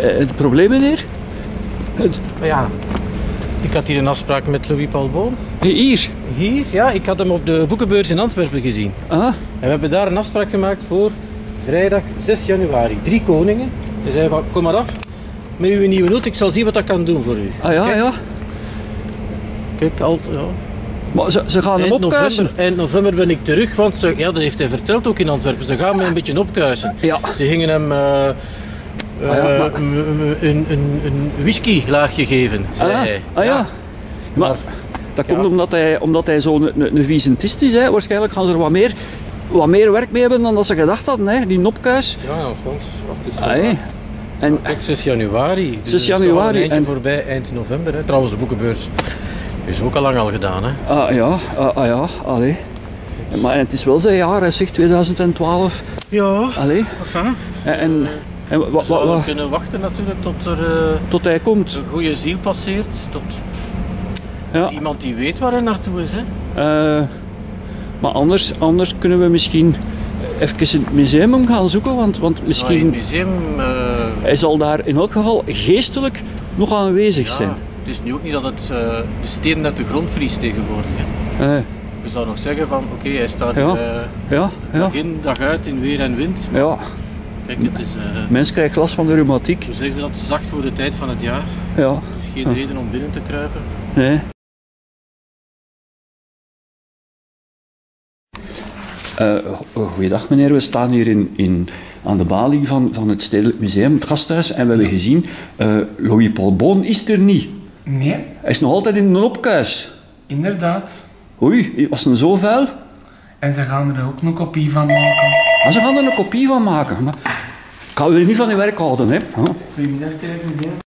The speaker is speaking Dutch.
Eh, het probleem, meneer? Het- ja, ik had hier een afspraak met Louis Paul Boon. Hier. Hier, ja, ik had hem op de boekenbeurs in Antwerpen gezien. Ah, En we hebben daar een afspraak gemaakt voor vrijdag 6 januari. Drie koningen. Hij zei van, kom maar af met uw nieuwe noot, ik zal zien wat dat kan doen voor u. ah ja, ja. Kijk, al, ja. Maar ze, ze gaan hem opkuisen. november, eind november ben ik terug, want ze, ja, dat heeft hij verteld ook in Antwerpen. Ze gaan me een beetje opkuisen. Ja. Ze gingen hem eh, eh, ja, maar- een, een, een, een whisky-laagje geven, zei Ah, hij. ah ja. Maar Maar- dat Ja. komt omdat hij, omdat hij zo'n een, een visentist is. Hè. Waarschijnlijk gaan ze er wat meer, wat meer werk mee hebben dan dat ze gedacht hadden. Hè. Die nopkuis. Ja, nogthans. wacht eens. Ah, hè. En Kijk, 6 januari. Dus 6 er is toch al januari Een eindje en- voorbij, eind november. Hè. Trouwens, de boekenbeurs is ook al lang al gedaan. Hè. Ah ja, ah, ah ja, allee. Maar het is wel zijn jaar, hij zegt 2012. Ja, Allee. enfin. En, en, en We wa- kunnen wachten natuurlijk tot er eh, tot hij komt. een goede ziel passeert. Tot Ja. iemand die weet waar hij naartoe is. Hè. Eh, maar anders, anders kunnen we misschien even in het museum gaan zoeken, want, want misschien museum... eh, hij zal daar in elk geval geestelijk nog aanwezig ja, zijn. het is nu ook niet dat het de steen uit de grond vriest tegenwoordig. Hè. Je zou nog zeggen van, oké, hij staat Ja. hier, ja, ja, dag in, dag uit in weer en wind. ja. Kijk, het is... eh, Mens krijgt last van de reumatiek. hoe zeggen ze dat? Zacht voor de tijd van het jaar. Ja, Dus geen reden om binnen te kruipen. nee. Eh, go- goeiedag meneer, we staan hier in, in, aan de balie van, van het Stedelijk Museum, het gasthuis, en we hebben gezien, eh Louis Paul Boon is er niet. Nee, Hij is nog altijd in een opkuis. inderdaad. Oei, was een zo vuil? En ze gaan er ook een kopie van maken. Maar ze gaan er een kopie van maken. Maar ik kan er niet van in werk houden, hè. Goedemiddag, Museum.